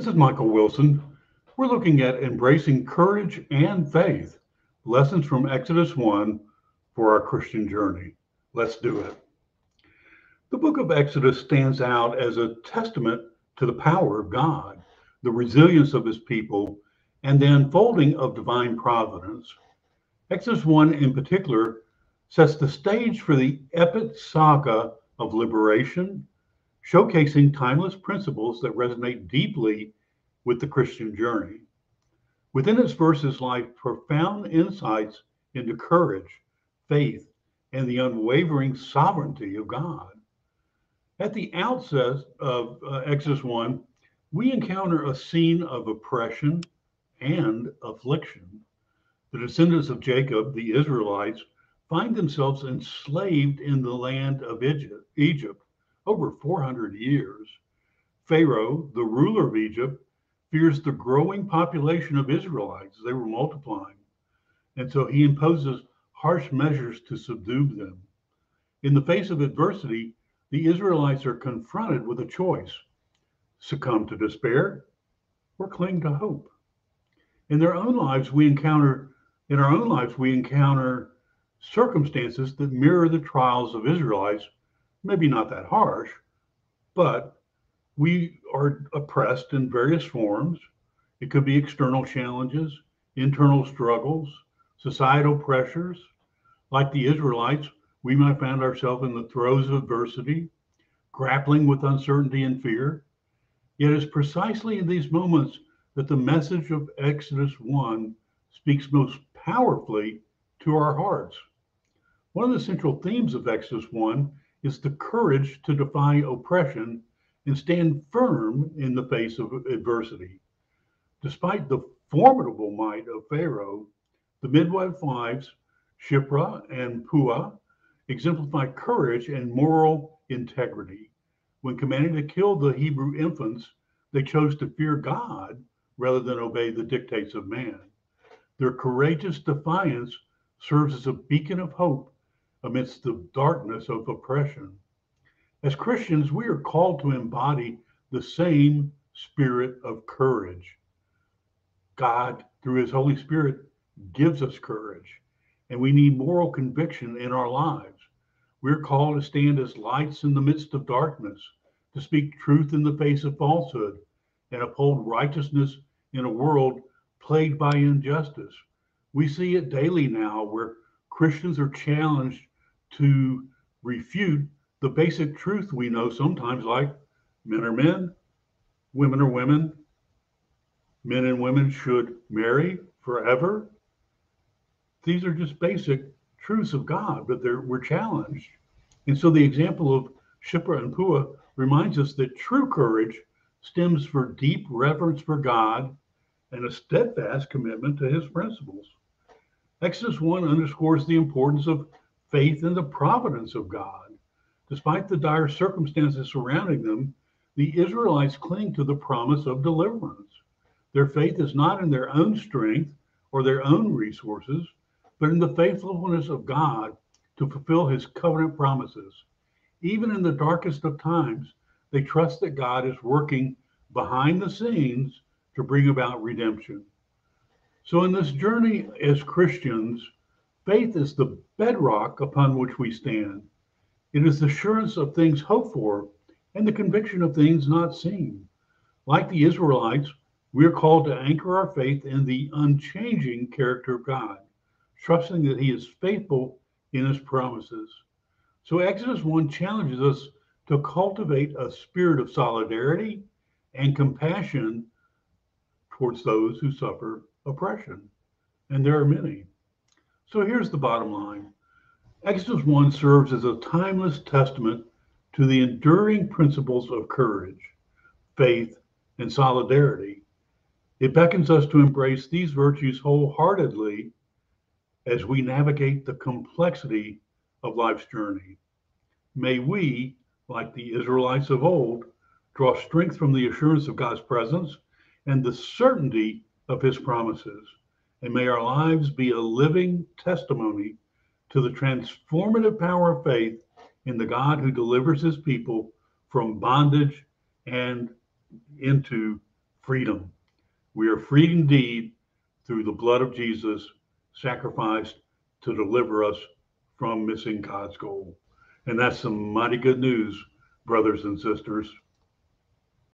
This is Michael Wilson. We're looking at embracing courage and faith, lessons from Exodus 1 for our Christian journey. Let's do it. The book of Exodus stands out as a testament to the power of God, the resilience of his people, and the unfolding of divine providence. Exodus 1 in particular sets the stage for the epic saga of liberation, showcasing timeless principles that resonate deeply with the Christian journey. Within its verses lie profound insights into courage, faith, and the unwavering sovereignty of God. At the outset of uh, Exodus 1, we encounter a scene of oppression and affliction. The descendants of Jacob, the Israelites, find themselves enslaved in the land of Egypt over 400 years. Pharaoh, the ruler of Egypt, fears the growing population of Israelites. They were multiplying. And so he imposes harsh measures to subdue them. In the face of adversity, the Israelites are confronted with a choice succumb to despair or cling to hope. In their own lives, we encounter, in our own lives, we encounter circumstances that mirror the trials of Israelites, maybe not that harsh, but we are oppressed in various forms. It could be external challenges, internal struggles, societal pressures. Like the Israelites, we might find ourselves in the throes of adversity, grappling with uncertainty and fear. Yet it's precisely in these moments that the message of Exodus 1 speaks most powerfully to our hearts. One of the central themes of Exodus 1 is the courage to defy oppression and stand firm in the face of adversity. Despite the formidable might of Pharaoh, the midwives, Shiphrah and Puah, exemplify courage and moral integrity. When commanded to kill the Hebrew infants, they chose to fear God rather than obey the dictates of man. Their courageous defiance serves as a beacon of hope amidst the darkness of oppression. As Christians, we are called to embody the same spirit of courage. God, through His Holy Spirit, gives us courage, and we need moral conviction in our lives. We're called to stand as lights in the midst of darkness, to speak truth in the face of falsehood, and uphold righteousness in a world plagued by injustice. We see it daily now where Christians are challenged to refute the basic truth we know sometimes, like men are men, women are women, men and women should marry forever. These are just basic truths of God, but they're, we're challenged. And so the example of Shiphrah and Puah reminds us that true courage stems from deep reverence for God and a steadfast commitment to his principles. Exodus 1 underscores the importance of faith in the providence of God. Despite the dire circumstances surrounding them, the Israelites cling to the promise of deliverance. Their faith is not in their own strength or their own resources, but in the faithfulness of God to fulfill his covenant promises. Even in the darkest of times, they trust that God is working behind the scenes to bring about redemption. So, in this journey as Christians, faith is the bedrock upon which we stand. It is the assurance of things hoped for and the conviction of things not seen. Like the Israelites, we are called to anchor our faith in the unchanging character of God, trusting that He is faithful in His promises. So, Exodus 1 challenges us to cultivate a spirit of solidarity and compassion towards those who suffer oppression. And there are many. So, here's the bottom line Exodus 1 serves as a timeless testament to the enduring principles of courage, faith, and solidarity. It beckons us to embrace these virtues wholeheartedly as we navigate the complexity of life's journey. May we, like the Israelites of old, draw strength from the assurance of God's presence and the certainty of his promises. And may our lives be a living testimony to the transformative power of faith in the God who delivers his people from bondage and into freedom. We are freed indeed through the blood of Jesus sacrificed to deliver us from missing God's goal. And that's some mighty good news, brothers and sisters.